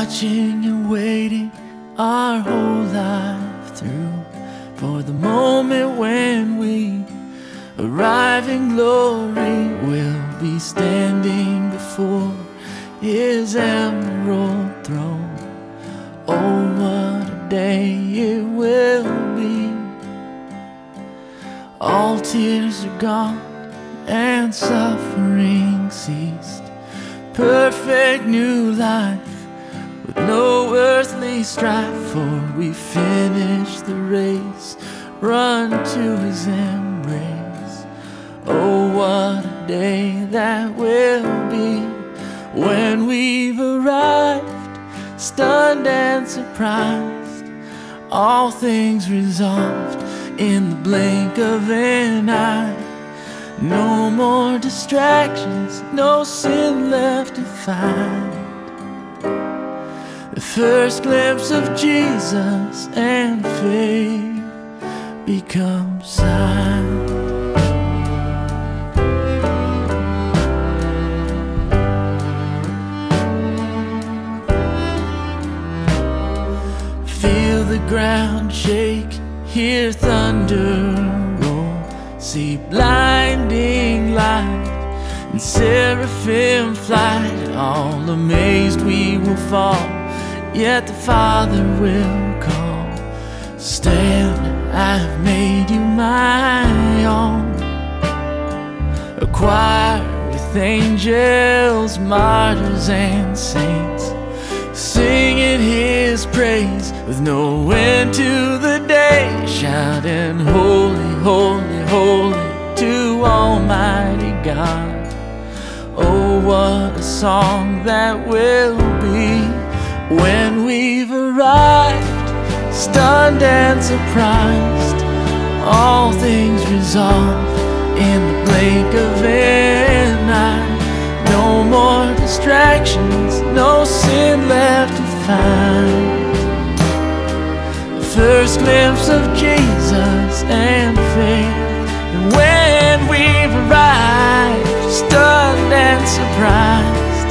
watching and waiting our whole life through for the moment when we arrive in glory. We'll be standing before His emerald throne. Oh, what a day it will be! All tears are gone and suffering ceased. Perfect new life with no earthly strife, for we finish the race, run to his embrace. Oh, what a day that will be when we've arrived, stunned and surprised, all things resolved in the blink of an eye. No more distractions, no sin left to find. The first glimpse of Jesus and faith becomes sight. Feel the ground shake, hear thunder roll, see blinding light and seraphim flight. All amazed we will fall, yet the Father will call. Stand, I've made you my own. A choir with angels, martyrs, and saints singing his praise with no end to the day, shouting, Holy, holy, holy to Almighty God. Oh, what a song that will be when we've arrived, stunned and surprised, all things resolved in the blink of an eye. No more distractions, no sin left to find. The first glimpse of Jesus and faith. And when we've arrived, stunned and surprised,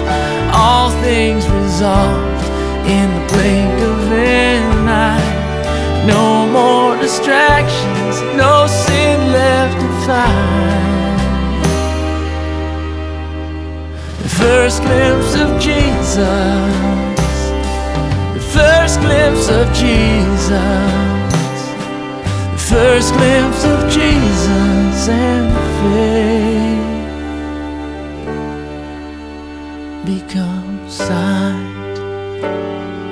all things resolved in the blink of an eye. No more distractions, no sin left to find. The first glimpse of Jesus. The first glimpse of Jesus. The first glimpse of Jesus and faith becomes Bye.